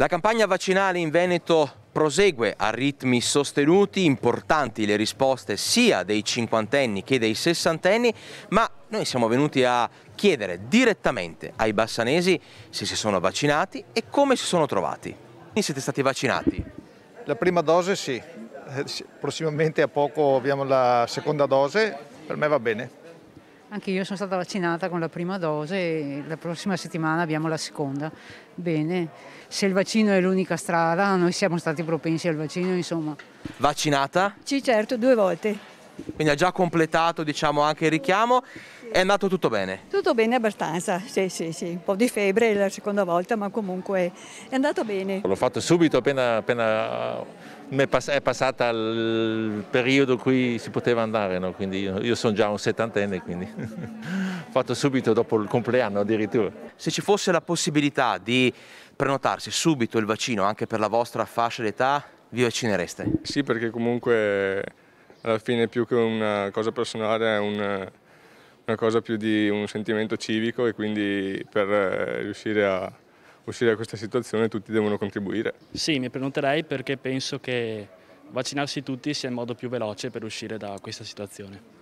La campagna vaccinale in Veneto prosegue a ritmi sostenuti, importanti le risposte sia dei cinquantenni che dei sessantenni, ma noi siamo venuti a chiedere direttamente ai bassanesi se si sono vaccinati e come si sono trovati. Siete stati vaccinati? La prima dose sì, eh, prossimamente a poco abbiamo la seconda dose, per me va bene. Anche io sono stata vaccinata con la prima dose e la prossima settimana abbiamo la seconda. Bene, se il vaccino è l'unica strada, noi siamo stati propensi al vaccino, insomma. Vaccinata? Sì, certo, due volte. Quindi ha già completato diciamo, anche il richiamo. È andato tutto bene? Tutto bene abbastanza, sì, sì, sì. Un po' di febbre la seconda volta, ma comunque è andato bene. L'ho fatto subito appena, appena è passata il periodo in cui si poteva andare, no? quindi io, io sono già un settantenne, quindi ho fatto subito dopo il compleanno addirittura. Se ci fosse la possibilità di prenotarsi subito il vaccino anche per la vostra fascia d'età, vi vaccinereste? Sì, perché comunque alla fine più che una cosa personale è un, una cosa più di un sentimento civico e quindi per riuscire a uscire da questa situazione tutti devono contribuire. Sì, mi prenoterei perché penso che vaccinarsi tutti sia il modo più veloce per uscire da questa situazione.